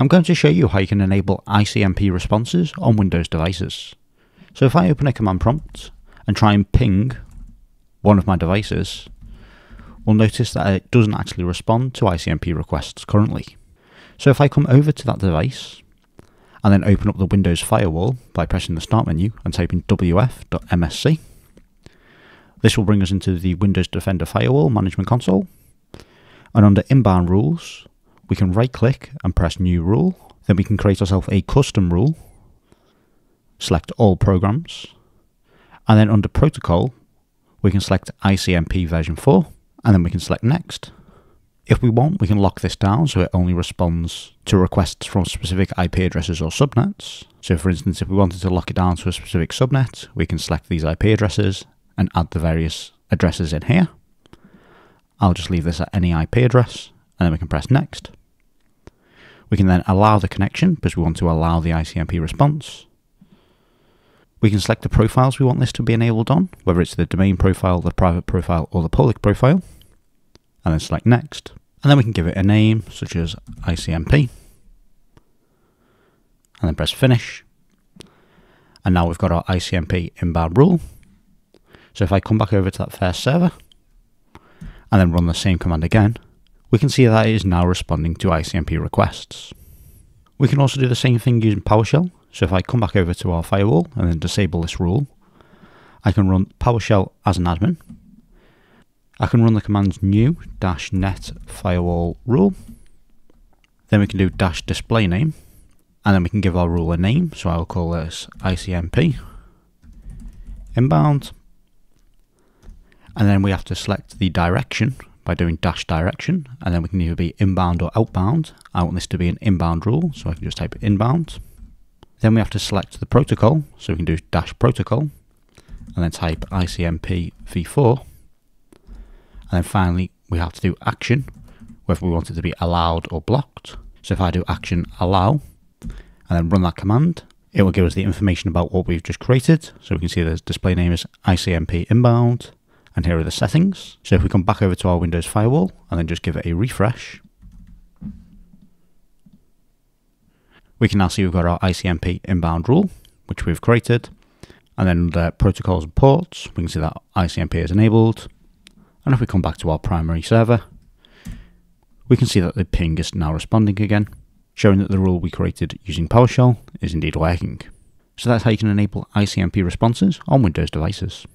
I'm going to show you how you can enable ICMP responses on Windows devices. So if I open a command prompt and try and ping one of my devices, we'll notice that it doesn't actually respond to ICMP requests currently. So if I come over to that device and then open up the Windows firewall by pressing the start menu and typing wf.msc, this will bring us into the Windows Defender Firewall Management Console. And under inbound rules, we can right click and press new rule. Then we can create ourselves a custom rule, select all programs, and then under protocol, we can select ICMP version 4, and then we can select next. If we want, we can lock this down so it only responds to requests from specific IP addresses or subnets. So for instance, if we wanted to lock it down to a specific subnet, we can select these IP addresses and add the various addresses in here. I'll just leave this at any IP address and then we can press next. We can then allow the connection because we want to allow the ICMP response. We can select the profiles we want this to be enabled on, whether it's the domain profile, the private profile, or the public profile, and then select next. And then we can give it a name such as ICMP, and then press finish. And now we've got our ICMP inbound rule. So if I come back over to that first server and then run the same command again, we can see that it is now responding to ICMP requests. We can also do the same thing using PowerShell. So if I come back over to our firewall and then disable this rule, I can run PowerShell as an admin. I can run the commands new dash net firewall rule. Then we can do dash display name and then we can give our rule a name. So I'll call this ICMP inbound and then we have to select the direction by doing dash direction and then we can either be inbound or outbound. I want this to be an inbound rule so I can just type inbound. Then we have to select the protocol so we can do dash protocol and then type ICMP v4 and then finally we have to do action whether we want it to be allowed or blocked. So if I do action allow and then run that command it will give us the information about what we've just created. So we can see the display name is ICMP inbound and here are the settings. So if we come back over to our Windows firewall and then just give it a refresh, we can now see we've got our ICMP inbound rule, which we've created. And then the protocols and ports, we can see that ICMP is enabled. And if we come back to our primary server, we can see that the ping is now responding again, showing that the rule we created using PowerShell is indeed working. So that's how you can enable ICMP responses on Windows devices.